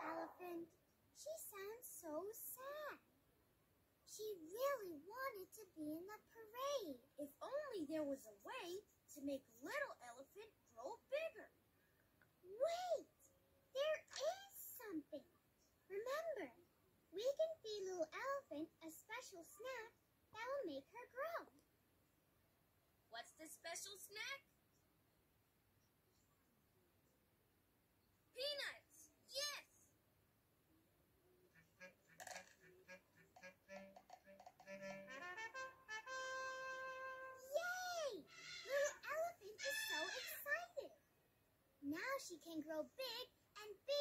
elephant. She sounds so sad. She really wanted to be in the parade. If only there was a way to make little elephant grow bigger. Wait! There is something. Remember, we can feed little elephant a special snack that will make her grow. What's the special snack? Now she can grow big and the